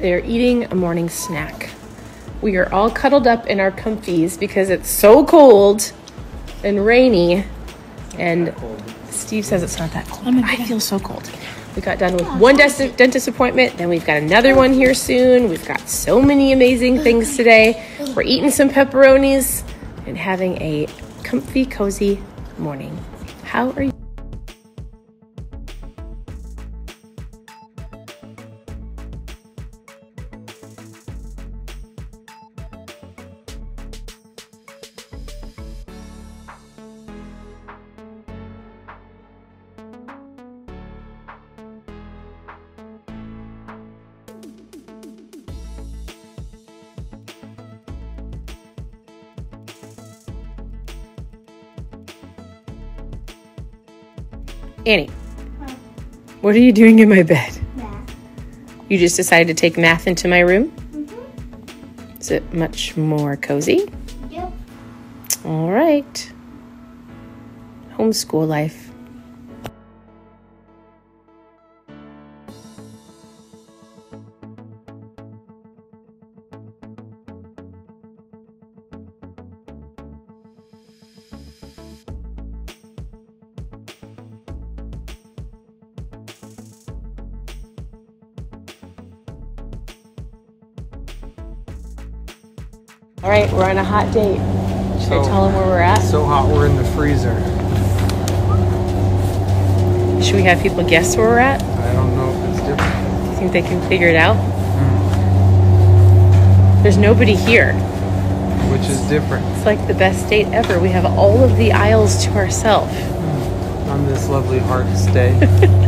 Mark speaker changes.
Speaker 1: They're eating a morning snack. We are all cuddled up in our comfies because it's so cold and rainy. And Steve says it's not that cold. I feel so cold. We got done with one dentist appointment, then we've got another one here soon. We've got so many amazing things today. We're eating some pepperonis and having a comfy, cozy morning. How are you? Annie, what are you doing in my bed?
Speaker 2: Math.
Speaker 1: You just decided to take math into my room? Mm-hmm. Is it much more cozy?
Speaker 2: Yep.
Speaker 1: All right. Homeschool life. All right, we're on a hot date. Should I tell them where we're at?
Speaker 3: So hot, we're in the freezer.
Speaker 1: Should we have people guess where we're at?
Speaker 3: I don't know if it's different.
Speaker 1: Do you think they can figure it out? Hmm. There's nobody here.
Speaker 3: Which is different
Speaker 1: It's like the best date ever. We have all of the aisles to ourselves. Hmm.
Speaker 3: on this lovely Hearts Day.